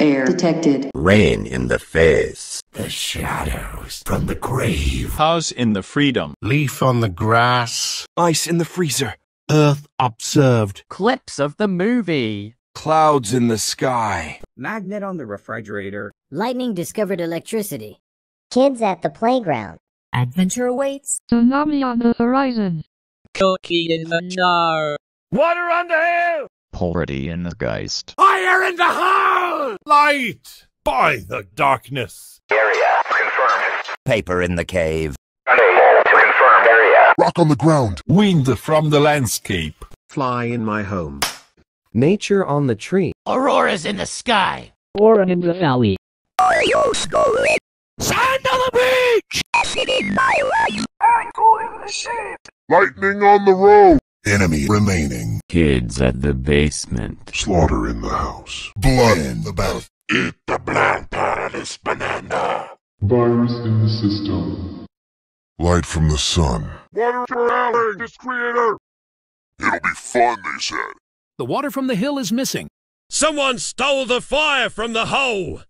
Air detected. Rain in the face. The shadows from the grave. House in the freedom. Leaf on the grass. Ice in the freezer. Earth observed. Clips of the movie. Clouds in the sky. Magnet on the refrigerator. Lightning discovered electricity. Kids at the playground. Adventure awaits. Tsunami on the horizon. Cookie in the jar. Water on the hill. Polarity in the geist. Fire in the house. Light by the darkness. Area confirmed. Paper in the cave. Unable to confirm area. Rock on the ground. Wind from the landscape. Fly in my home. Nature on the tree. Auroras in the sky. Aura in the valley. Sand on the beach. Acid in my life. Angle in the ship. Lightning on the road. Enemy remaining. Kids at the basement. Slaughter in the house. Blood in the bath. Eat the bland part of this banana. Virus in the system. Light from the sun. Water surrounding this creator. It'll be fun, they said. The water from the hill is missing. Someone stole the fire from the hole.